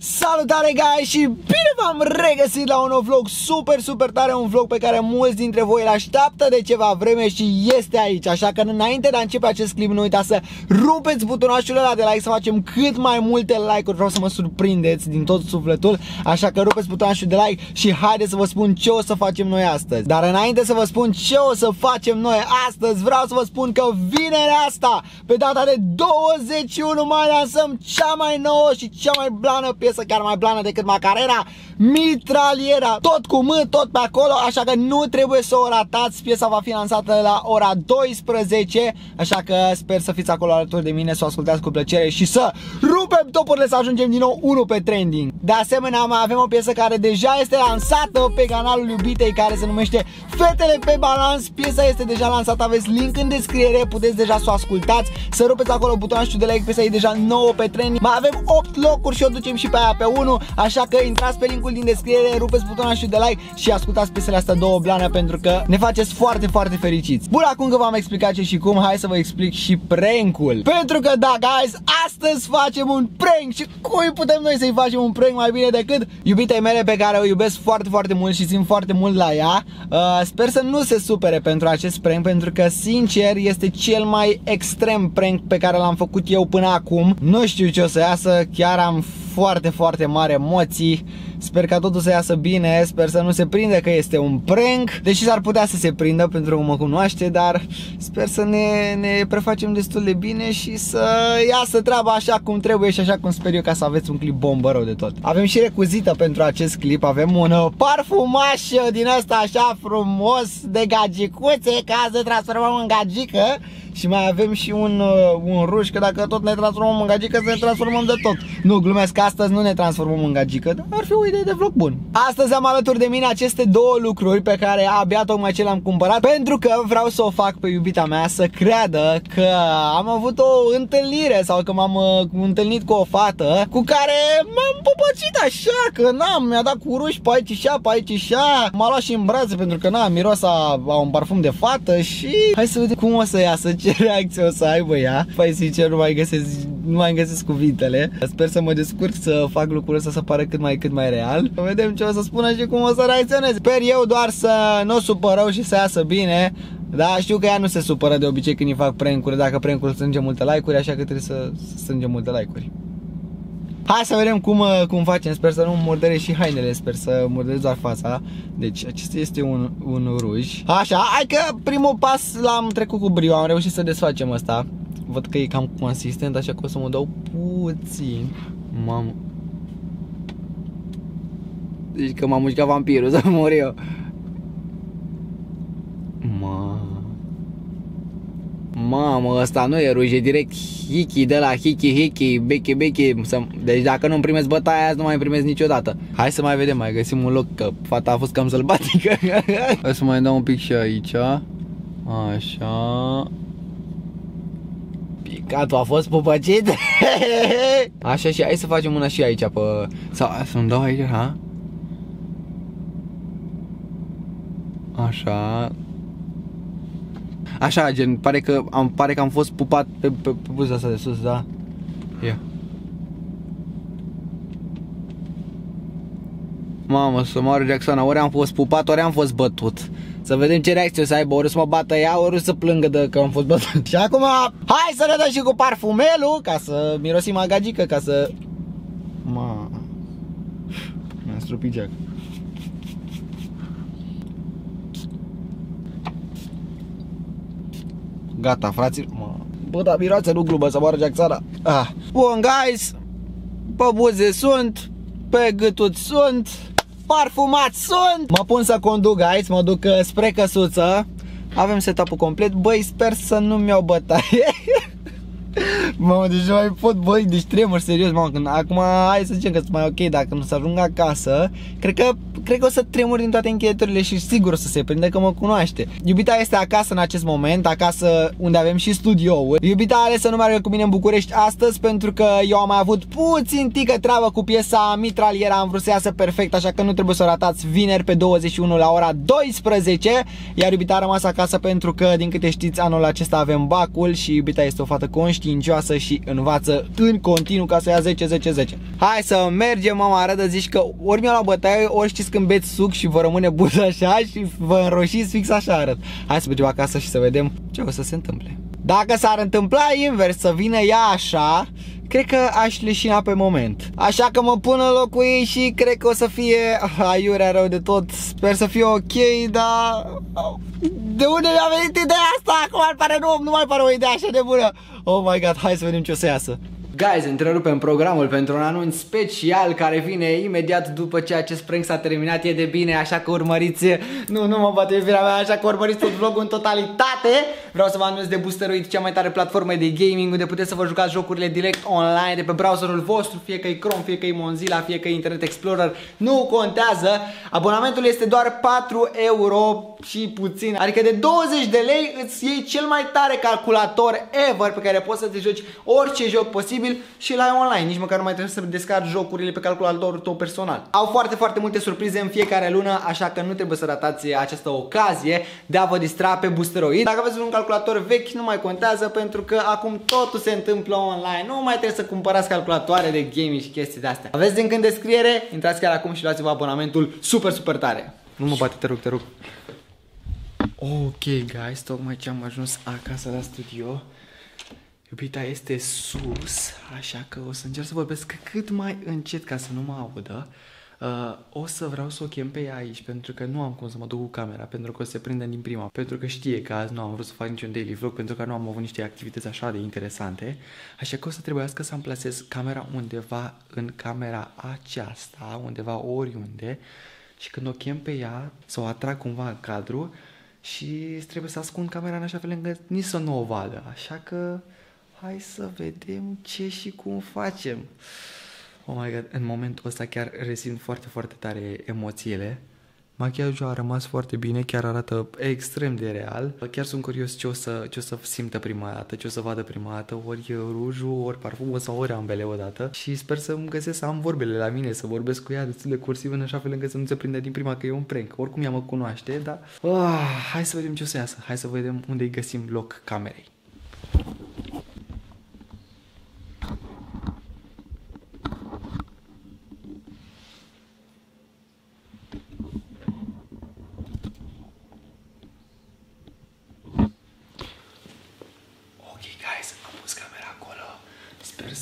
Salutare guys și bine v-am regăsit la un nou vlog super super tare Un vlog pe care mulți dintre voi îl așteaptă de ceva vreme și este aici. Așa că înainte de a începe acest clip nu uitați să rupeți butonașul ăla de like Să facem cât mai multe like-uri. Vreau să mă surprindeți din tot sufletul Așa că rupeți butonașul de like și haideți să vă spun ce o să facem noi astăzi. Dar înainte să vă spun ce o să facem noi astăzi Vreau să vă spun că vinerea asta Pe data de 21 mai lansăm cea mai nouă și cea mai blană piesă chiar mai blană decât Macarena Mitraliera, tot cu M, tot pe acolo Așa că nu trebuie să o ratați. Piesa va fi lansată la ora 12 Așa că sper să fiți acolo alături de mine Să o ascultați cu plăcere și să rupem topurile Să ajungem din nou 1 pe trending. De asemenea mai avem o piesă care deja este lansată Pe canalul iubitei care se numește Fetele pe balans. Piesa este deja lansată, aveți link în descriere Puteți deja să o ascultați. Să rupeți acolo butonul de like Piesa e deja nouă pe trending. Mai avem 8 locuri și o ducem și pe aia pe 1 Așa că intrați pe linkul din descriere Rupeți butonul de like și ascultați piesele astea două blană Pentru că ne faceți foarte, foarte fericiți. Bun, acum că v-am explicat ce și cum Hai să vă explic și prank-ul. Pentru că da, guys, astăzi facem un prank Și cui putem noi să-i facem un prank mai bine decât Iubitei mele pe care o iubesc foarte, foarte mult Și țin foarte mult la ea? Uh, Sper să nu se supere pentru acest prank Pentru că, sincer, este cel mai extrem prank pe care l-am făcut eu până acum. Nu știu ce o să iasă Chiar am foarte, foarte mari emoții. Sper ca totul să iasă bine, sper să nu se prinde că este un prank. Deși s-ar putea să se prindă pentru că mă cunoaște Dar sper să ne, ne prefacem destul de bine și să iasă treaba așa cum trebuie și așa cum sper eu ca să aveți un clip bombă rău de tot. Avem și recuzită pentru acest clip, avem un uh, parfumaș din asta așa frumos de gagicuțe ca să transformăm în gagică și mai avem și un, uh, un ruș, că dacă tot ne transformăm în gagică, să ne transformăm de tot. Nu, glumesc că astăzi nu ne transformăm în gagică, dar ar fi o idee de vlog bun. Astăzi am alături de mine aceste două lucruri pe care abia tocmai ce le-am cumpărat, pentru că vreau să o fac pe iubita mea să creadă că am avut o întâlnire sau că m-am uh, întâlnit cu o fată cu care m-am popăcit așa, că n-am, mi-a dat cu ruși pe aici și pe aici și m-a luat și în brațe pentru că n-am miros a, a un parfum de fată și hai să vedem cum o să iasă, ce ce reacție o să aibă ea? Păi sincer nu mai găsesc, nu mai găsesc cuvintele. Sper să mă descurc să fac lucrul ăsta să pară cât mai cât mai real. Vedem ce o să spună și cum o să reacționeze. Sper eu doar să nu o supărău și să iasă bine. Da, știu că ea nu se supără de obicei când îi fac prank-uri. Dacă prank-ul strânge multe like-uri Așa că trebuie să strângem multe like-uri Hai să vedem cum, uh, cum facem, sper să nu murdere și hainele, sper să murdere doar fața. Deci acesta este un, un ruj. Așa, hai că primul pas l-am trecut cu brio, am reușit să desfacem asta Văd că e cam consistent, așa că o să mă dau puțin. Mamă Deci că m-am mușcat vampirul să mor eu Mamă, ăsta nu e ruj, e direct hiki de la hiki hiki, beche beche Deci dacă nu-mi primesc bătaia azi, nu mai primesc niciodată. Hai să mai vedem, mai găsim un loc, că fata a fost cam sălbatică. Hai să mai dau un pic și aici. Așa. Picatul a fost pupăcit. Așa și hai să facem una și aici pe... Sau să-mi dau aici, ha? Așa Așa, gen, pare că am, pare că am fost pupat pe, pe, pe buza asta de sus, da? Ia. Mamă, să moară Jacksona, ori am fost pupat, ori am fost bătut Să vedem ce reacție o să aibă, ori să mă bată ea, ori să plângă de că am fost bătut Și acum, hai să ne dăm și cu parfumelul, ca să mirosim agagică, ca să... Ma... Mi-a strupit Jack Gata, frații. Bă, dar miroase, nu glumă, să moară Jacksana. Ah. Bun, guys. Pe buze sunt. Pe gâtut sunt. Parfumat sunt. Mă pun să conduc, guys. Mă duc uh, spre căsuță. Avem setup-ul complet. Băi, sper să nu mi-au bătaie. Mamă, deci nu mai pot, băi, deci tremur, serios, mamă, când, acum hai să zicem că sunt mai ok, dacă nu să ajung acasă, cred că, cred că o să tremur din toate încheieturile și sigur o să se prinde că mă cunoaște. Iubita este acasă în acest moment, acasă unde avem și studioul. Iubita are să nu meargă cu mine în București astăzi pentru că eu am mai avut puțin tică treabă cu piesa Mitraliera, am vrut să iasă perfect, așa că nu trebuie să o ratați vineri pe 21 la ora 12, iar iubita a rămas acasă pentru că, din câte știți, anul acesta avem bacul și iubita este o fată conștiincioasă acasă și învață în continuu ca să ia 10-10-10. Hai să mergem, mama, arată, zici că ori mi-a luat bătaie, ori știți când beți suc și vă rămâne buza așa și vă înroșiți fix așa arăt. Hai să mergem acasă și să vedem ce o să se întâmple. Dacă s-ar întâmpla invers să vină ea așa, cred că aș leșina pe moment. Așa că mă pun în locul ei și cred că o să fie aiurea rău de tot. Sper să fie ok, dar... De unde mi-a venit ideea asta? Acum ar pare nu, nu mai pare o idee așa de bună. Oh my god, hai să vedem ce o să iasă. Guys, întrerupem programul pentru un anunț special care vine imediat după ce acest prank s-a terminat. E de bine, așa că urmăriți, nu, nu mă bate iubirea mea, așa că urmăriți tot vlogul în totalitate. Vreau să vă anunț de Boosteroid, cea mai tare platformă de gaming unde puteți să vă jucați jocurile direct online de pe browserul vostru, fie că e Chrome, fie că e Mozilla, fie că e Internet Explorer, nu contează. Abonamentul este doar 4 euro și puțin, adică de 20 de lei îți iei cel mai tare calculator ever pe care poți să te joci orice joc posibil posibil și la online. Nici măcar nu mai trebuie să descarci jocurile pe calculatorul tău personal. Au foarte, foarte multe surprize în fiecare lună, așa că nu trebuie să ratați această ocazie de a vă distra pe Boosteroid. Dacă aveți un calculator vechi, nu mai contează pentru că acum totul se întâmplă online. Nu mai trebuie să cumpărați calculatoare de gaming și chestii de astea. Aveți link în descriere, intrați chiar acum și luați-vă abonamentul super, super tare. Nu mă bate, te rog, te rog. Ok, guys, tocmai ce am ajuns acasă la studio. Iubita este sus, așa că o să încerc să vorbesc cât mai încet ca să nu mă audă. Uh, o să vreau să o chem pe ea aici pentru că nu am cum să mă duc cu camera pentru că o să se prinde din prima. Pentru că știe că azi nu am vrut să fac niciun daily vlog pentru că nu am avut niște activități așa de interesante. Așa că o să trebuiască să amplasez camera undeva în camera aceasta undeva oriunde. Și când o chem pe ea să o atrag cumva în cadru și trebuie să ascund camera în așa fel încât nici să nu o vadă. Așa că hai să vedem ce și cum facem. Oh my god, în momentul ăsta chiar resimt foarte, foarte tare emoțiile. Machiajul a rămas foarte bine, chiar arată extrem de real. Chiar sunt curios ce o să, ce o să simtă prima dată, ce o să vadă prima dată, ori rujul, ori parfumul sau ori ambele odată. Și sper să îmi găsesc să am vorbele la mine, să vorbesc cu ea destul de cursiv în așa fel încât să nu se prinde din prima că e un prank. Oricum ea mă cunoaște, dar oh, hai să vedem ce o să iasă, hai să vedem unde îi găsim loc camerei.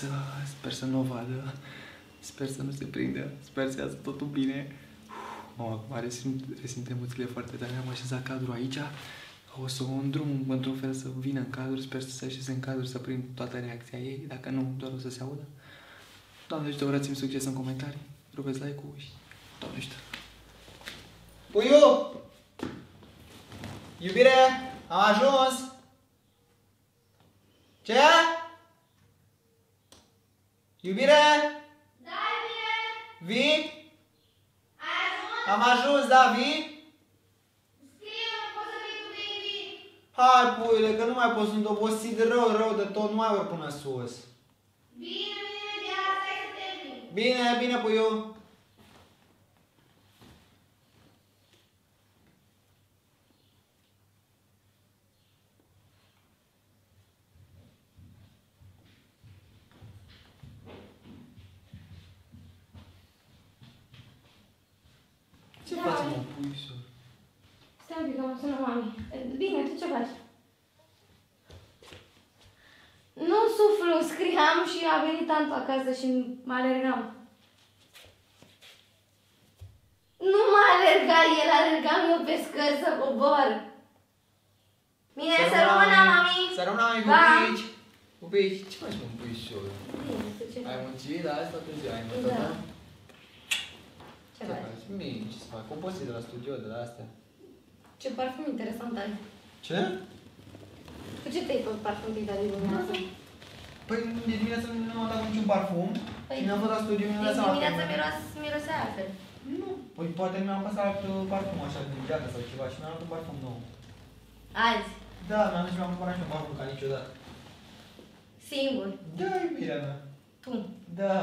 să, sper să nu o vadă, sper să nu se prindă, sper să iasă totul bine. Mamă, acum resimt, resimt emoțiile foarte tare, am așezat cadrul aici, o să o îndrum într-un fel să vină în cadru, sper să se așeze în cadru, să prind toată reacția ei, dacă nu, doar o să se audă. Doamne ajută, urați-mi succes în comentarii, rupeți like-ul și Doamne ajută. Puiu! Iubire, am ajuns! Ce? Iubire? Da, iubire! Vii? Ai ajuns? Am ajuns, da, vii? Scrie, nu poți să vii cu baby! Hai, puile, că nu mai pot, sunt obosit de rău, rău de tot, nu mai vor până sus. Bine, bine, imediat, stai să termin. Bine, bine, puiu. Faci, mă, puișor? Stai un pic, că mă sună mami. Bine, tu ce faci? Nu suflu, scriam și a venit tanto acasă și mă alergam. Nu mă alerga el, alergam eu pe scări să cobor. Bine, să rămână, mami! Să rămână, mami, Pa! pupici. Pupici, ce faci, mă, puișor? Bine, tu ce Ai faci? muncit, da, asta tu zi, ai Da. Muncit, Ce Ce faci? faci? Mici, ce să fac? Compoziții de la studio, de la astea. Ce parfum interesant ai. Ce? Cu ce te-ai tot parfum pitat de dimineață? Păi de dimineață nu am dat niciun parfum Păi, și mi-am fost la studiu, mi-am dat Din seama dimineață că- miros, mirosea altfel. Nu, păi poate mi-am păsat alt uh, parfum așa din geacă sau ceva și mi-am luat un parfum nou. Azi, Da, mi-am dus și mi-am cumpărat și un parfum ca niciodată. singur, Da, iubirea mea. tu. Da.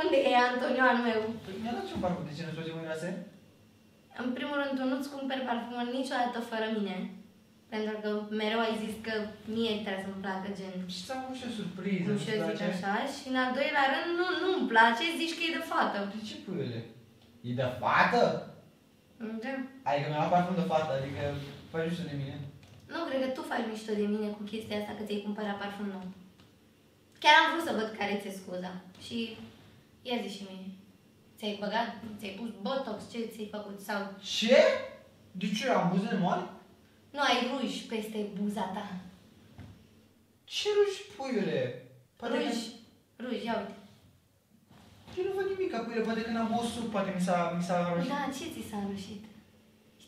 Unde e Antonio al meu? Păi mi-a dat și un parfum, de ce nu știu ce miroase? În primul rând, tu nu-ți cumperi parfumul niciodată fără mine. Pentru că mereu ai zis că mie trebuie să-mi placă gen. Și ți-am avut și o surpriză. Cum și eu zic așa. Și în al doilea rând, nu, nu-mi place, zici că e de fată. De ce puiule? E de fată? Da. Adică mi-a luat parfum de fată, adică faci mișto de mine. Nu, cred că tu faci mișto de mine cu chestia asta că ți-ai cumpărat parfum nou. Chiar am vrut să văd care ți-e scuza. Și ia zi și mie. Ți-ai băgat, ți-ai pus botox, ce ți-ai făcut? Sau Ce? De ce? Am buzele mari? nu ai ruj peste buza ta? Ce ruși, puiule? Poate Ruj, că... ruj, ia uite. Eu nu văd nimic, puiule, poate când am băut suc, poate mi s-a, mi s-a roșit. Da, ce ți s-a rușit?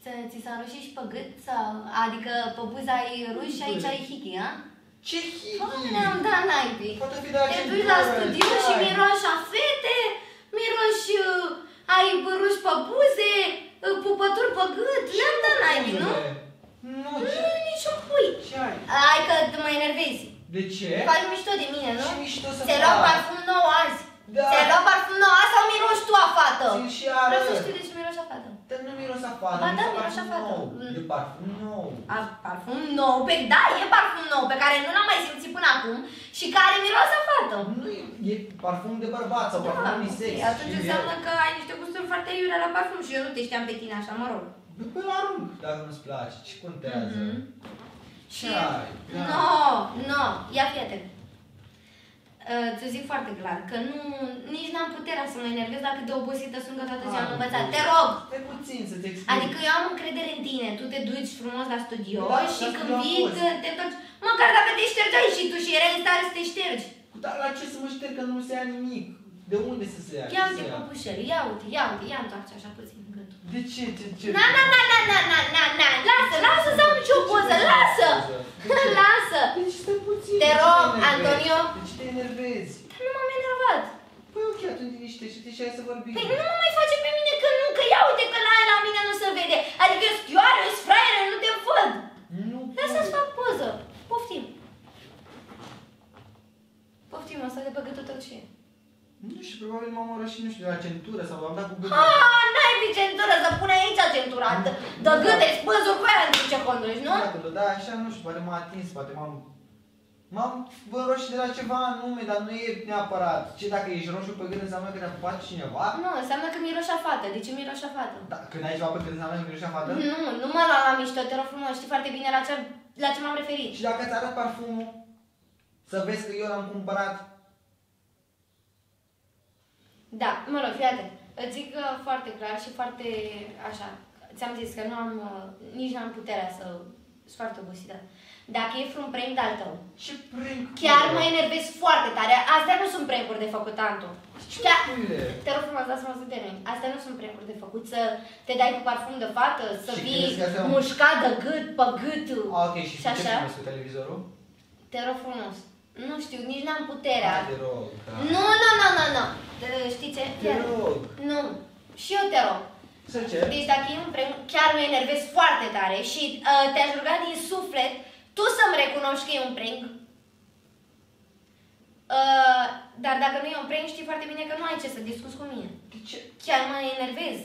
Ți- Ți s-a rușit și pe gât? Sau, adică pe buza ai ruj și aici ai hichi, a? Ce hihi? Doamne, am dat naibii. Poate fi de la Te ce duci la studio și miroși a fete, miroși, uh, ai ruși pe buze, uh, pupături pe gât, le-am dat naibii, nu? Nu, Nu, ce? niciun pui. Ce ai? Hai că te mă enervezi. De ce? Faci mișto de mine, nu? Ce mișto să Ți-ai luat fac? parfum nou azi. Da. Ți-ai luat parfum nou azi sau miroși tu a fată? Țin și Vreau să arăt. știu de ce miroși a fată. Dar nu miros afară, Ba da, miros miros parfum afară. nou. Mm. E parfum nou. A, parfum nou, pe da, e parfum nou, pe care nu l-am mai simțit până acum și care miroase a fată. Nu e, e parfum de bărbat sau parfum Da, unisex. ok, atunci Și înseamnă e- că ai niște gusturi foarte iure la parfum și eu nu te știam pe tine așa, mă rog. Bă, la arunc, dacă nu-ți place, ce contează? Mhm. Ce Și... ai? Da. No, no, ia fii atent. Uh, ți zic foarte clar că nu, nici n-am puterea să mă enervez dacă de obosită sunt că toată ziua am Ah, învățat. bun. Te rog! Stai puțin să-ți explic. Adică eu am încredere în tine, tu te duci frumos la studio Da, și da, când eu am vii fost. te te întorci. Măcar dacă te ștergeai și tu și erai în stare să te ștergi. Dar la ce să mă șterg că nu se ia nimic? De unde să se ia? Ia Ce uite se ia? păpușel, ia uite, ia uite, ia întoarce așa puțin gâtul. De ce? Ce? ce? Na, na, na, na, na, na, na, na, lasă, lasă să am nicio poză, lasă! Lasă! Deci stai puțin. Te de ce rog, enervezi? Antonio. De ce te enervezi? Dar nu m-am enervat. Păi ok, atunci liniștește-te și hai să vorbim. Păi nu mă mai face pe mine că nu, că ia uite că la aia la mine nu se vede. Adică eu stioară, eu fraiere, nu te văd. Nu Lasă-ți pot. fac poză. Poftim. Poftim, asta de pe gâtul tău ce e? Nu știu, probabil m-am rășit, nu știu, de la centură sau am dat cu gâtul. Ah, n-ai pe centură, să pune aici centura. De, de gât, îți păzuri pe aia în ce conduci, nu? Da, da, așa, nu știu, poate m-a atins, poate m-am... M-am înroșit de la ceva anume, dar nu e neapărat. Ce dacă ești roșu pe gând înseamnă că te-a pupat cineva? Nu, înseamnă că miroșea fată. De ce miroșea fată? Da, când ai ceva pe gând înseamnă că miroși fată? Nu, nu mă lua la mișto, te rog frumos, știi foarte bine la ce, la ce m-am referit. Și dacă îți arăt parfumul, să vezi că eu l-am cumpărat, Da, mă rog, fii atent. Îți zic uh, foarte clar și foarte așa. Ți-am zis că nu am, uh, nici n-am puterea să... Sunt foarte obosită. Dacă e vreun prank de-al tău, ce prank? chiar mă enervez foarte tare. Astea nu sunt prank-uri de făcut, Anto. Ce Chiar, puiule? te rog frumos, lasă-mă să termin. Astea nu sunt prank-uri de făcut. Să te dai cu parfum de fată, să Și fii crezi că astea- mușcat de gât pe gât. Ah, ok, și, și ce așa. filmezi cu televizorul? Te rog frumos. Nu știu, nici n-am puterea. Hai, te rog. da. Nu, nu, nu, nu, nu. Te- Știi ce? Te rog. Nu. Și eu te rog. Să ce? Deci dacă e un prank, chiar mă enervez foarte tare și uh, te-aș ruga din suflet tu să-mi recunoști că e un prank. Uh, dar dacă nu e un prank, știi foarte bine că nu ai ce să discuți cu mine. De ce? Chiar mă enervez.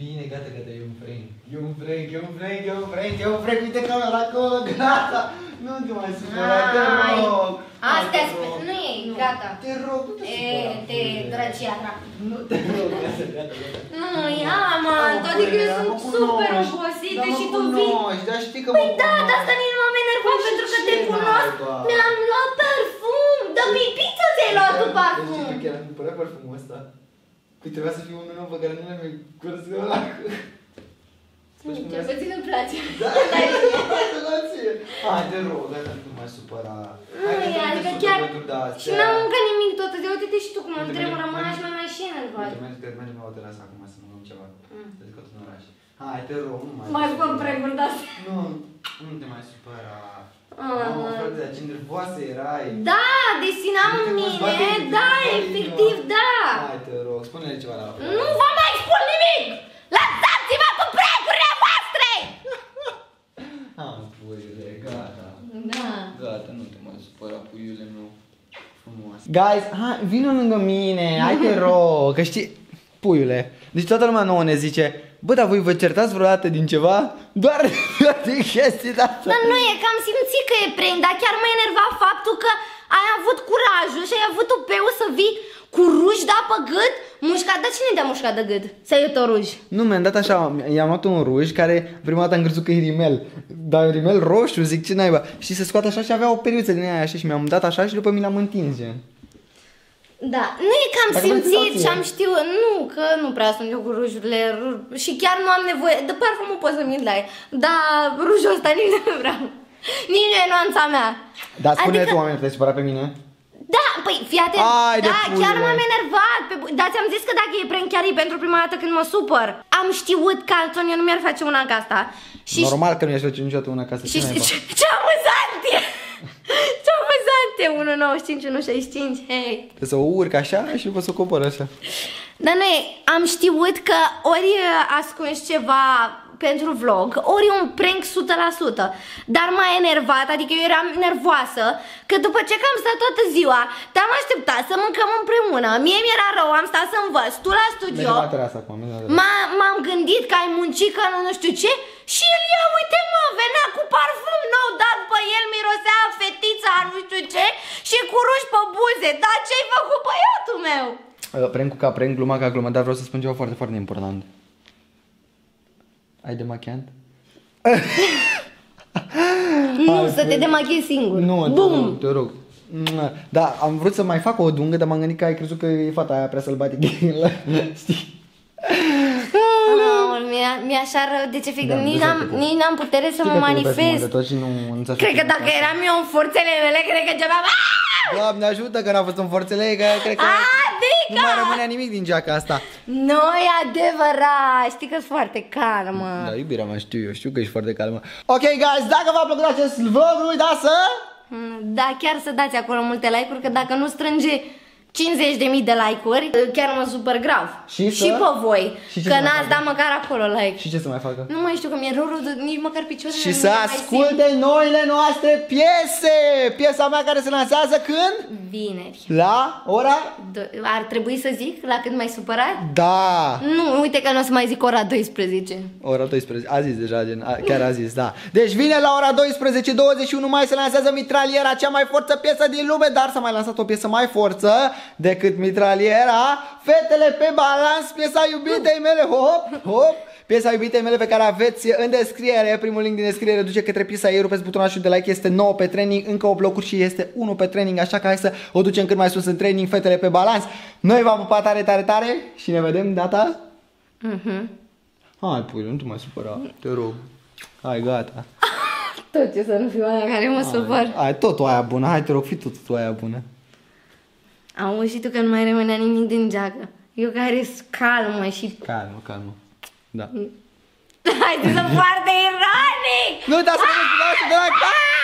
Bine, gata, gata, e un prank. E un prank, e un prank, e un prank, e un prank, uite camera acolo, gata. Nu te mai supăra, te Ai. rog. Astea Hai, te spe- rog. nu e, gata. Te rog, nu te E, supăra. te puiule. drăcia dracu. Nu, te rog, gata, gata, gata. Nu, ia, mă, tot că eu sunt super obosită și tu vii. Dar știi că Păi mă da, cunoști. dar asta nici nu m-am enervat Păi și pentru că ce te cunosc. naiba? Mi-am luat parfum. De pipiță ți-ai luat tu Deci parfum. tu chiar am cumpărat parfumul ăsta. Păi trebuia să fie unul nou pe care nu l-am curs eu la... Cel puțin îmi place. Da, relație. Hai, te rog, gata, nu te mai supăra. Nu, Hai că e, nu te adică supăr chiar... pentru de-astea. Și n-am mâncat nimic tot de uite-te și tu cum îmi Uite, tremură merge- mâna merge- și mai mai și enervat. Uite, mergem, mergem la o terasă acum să mâncăm ceva. Mm. Să discutăm în oraș. Hai, te rog, nu mai... Mai făcut preguri de-astea. Nu, nu te mai supăra. Ah, Mamă, mă. frate, dar ce nervoasă erai. Da, destinam Nu te în poți bate mine, inima, da, bate inima. efectiv, da. Hai, te rog, spune-le ceva la Nu vă mai spun nimic! Lăsați-vă cu pregurile voastre! Hai, puiule, gata. Da. Gata, nu te mai supăra, puiule meu. Frumos. Guys, hai, vină lângă mine, hai te rog, că știi, puiule. Deci toată lumea nouă ne zice, Bă, dar voi vă certați vreodată din ceva? Doar, doar din chestii de asta. Dar nu e că am simțit că e prank, dar chiar mă enerva faptul că ai avut curajul și ai avut upeu să vii cu ruj da pe gât, mușcat, dar cine te-a mușcat de gât? Să iei tot ruj. Nu, mi-am dat așa, i-am luat un ruj care prima dată am crezut că e rimel. Dar e rimel roșu, zic ce naiba. Și se scoate așa și avea o periuță din aia așa și mi-am dat așa și după mi l-am întins, gen. Da, nu e că am Dacă simțit mai și am știut, nu, că nu prea sunt eu cu rujurile ru- și chiar nu am nevoie, de parfumul poți să mi-l dai, dar rujul ăsta nici nu vreau, nici nu e nuanța mea. Dar spune Adică- tu, oameni, te-ai supărat pe mine? Da, păi fii atent, Ai de da, pulele. chiar m-am enervat, pe, bu- dar ți-am zis că dacă e prank chiar e pentru prima dată când mă supăr. Am știut că Antonio nu mi-ar face una ca asta. Și Normal că nu i-aș face niciodată una acasă. și ce naiba? ce, ce amuzant e! Ce amuzant e 1.95, 1.65, hei! Trebuie să o urc așa și după să o cobor așa. Dar nu e, am știut că ori uh, ascunzi ceva pentru vlog, ori un prank 100%. Dar m-a enervat, adică eu eram nervoasă, că după ce că am stat toată ziua, te-am așteptat să mâncăm împreună, mie mi-era rău, am stat să învăț, tu la studio, Merge la terasă acum, merge la terasă. M-a- m-am gândit că ai muncit că nu, nu știu ce și el ia, uite mă, venea cu parfum nou dat pe el, mirosea fetița, nu știu ce și cu ruj pe buze. Dar ce-ai făcut băiatul meu? Uh, Prank ca prank, gluma ca glumă, dar vreau să spun ceva foarte, foarte important. Ai demachiant? Nu, să te demachiezi singur. Nu, te Bum! rog, te rog. Mua. Da, am vrut să mai fac o dungă, dar m-am gândit că ai crezut că e fata aia prea sălbatică. Știi? Aoleu, mi-e mi așa rău, de ce fi, Da, nici, de n-am, ce te- nici n-am putere să Știi mă că te iubesc mult manifest. de tot și nu, nu ți-aș Cred că face dacă asta. eram eu în forțele mele, cred că ceva... Doamne ajută că n-a fost în forțele ei, că cred că Adică! Nu mai rămânea nimic din geaca asta. Nu e adevărat, știi că sunt foarte calmă. Da, iubirea mea, știu eu, știu că ești foarte calmă. Ok, guys, dacă v-a plăcut acest vlog, nu uitați să... Mm, Da, chiar să dați acolo multe like-uri, că dacă nu strânge 50.000 de like-uri, chiar mă super grav. Și să- și pe voi, Și ce că să mai n-ați facă? dat măcar acolo like. Și ce să mai facă? Nu mai știu că mi-e rău, rău de nici măcar picioarele Și nu să le mai simt. asculte noile noastre piese! Piesa mea care se lansează când? Vineri. La ora? Do- ar trebui să zic la cât mai supărat? Da! Nu, uite că nu o să mai zic ora 12. Ora 12, a zis deja, gen, a, chiar a zis, da. Deci vine la ora 12, 21 mai se lansează Mitraliera, cea mai forță piesă din lume, dar s-a mai lansat o piesă mai forță decât Mitraliera. Fetele pe balans, piesa iubitei mele, hop, hop. Piesa iubitei mele pe care aveți în descriere, primul link din descriere duce către piesa ei, rupeți butonașul de like, este 9 pe training, încă 8 locuri și este 1 pe training, așa că hai să o ducem cât mai sus în training, fetele pe balans. Noi v-am pupat tare, tare, tare și ne vedem data Mhm. Hai, pui, nu te mai supăra, te rog. Hai, gata. Tot ce să nu fiu aia care mă supăr. Hai, tot o aia bună, hai, te rog, fi tot tu aia bună. Am auzit tu că nu mai rămânea nimic din geacă. Eu care sunt calmă și... Calmă, calmă. Da. Hai, tu sunt foarte ironic! Nu uitați să vă de like! Bye!